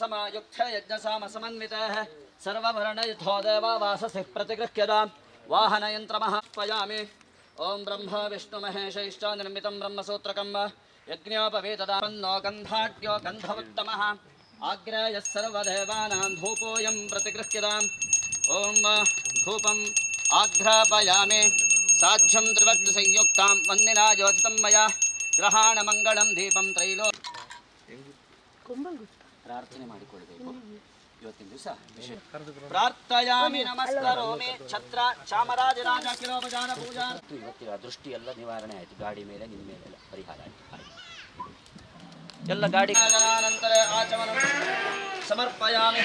समायुक्त यज्ञसामसमन्वितः ब्रह्म विष्णुमहेशैश्च निर्मितं ब्रह्मसूत्रकं यज्ञोपवेतदान्नो गन्धाढ्यो गन्धवुत्तमः। आग्रायः सर्वदेवानां धूपोऽयं प्रतिगृह्यताम् ॐ धूपम् आघ्रापयामि साध्यं त्रिवक्तिसंयुक्तां दीपं त्रैलो ಪ್ರಾರ್ಥನೆ ಮಾಡಿಕೊಳ್ಬೇಕು ಇವತ್ತಿನ ದಿವಸ ಪ್ರಾರ್ಥಯಾಮಿ ನಮಸ್ಕಾರೋಮಿ ಛತ್ರ ಚಾಮರಾಜರಾಜ ಕಿಲೋಪಜಾನ ಪೂಜಾ. ಇವತ್ತಿನ ದೃಷ್ಟಿ ಎಲ್ಲ ನಿವಾರಣೆ ಆಯ್ತು. ಗಾಡಿ ಮೇಲೆ ನಿಮ್ಮ ಮೇಲೆ ಎಲ್ಲ ಪರಿಹಾರ ಆಯ್ತು. ಎಲ್ಲ ಗಾಡಿ ಆಚಮನ ಸಮರ್ಪಯಾಮಿ.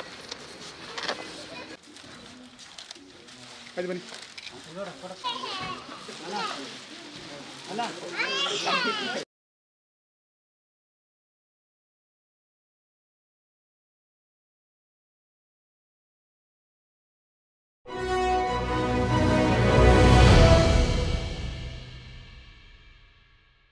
ಅದು ಬನ್ನಿ.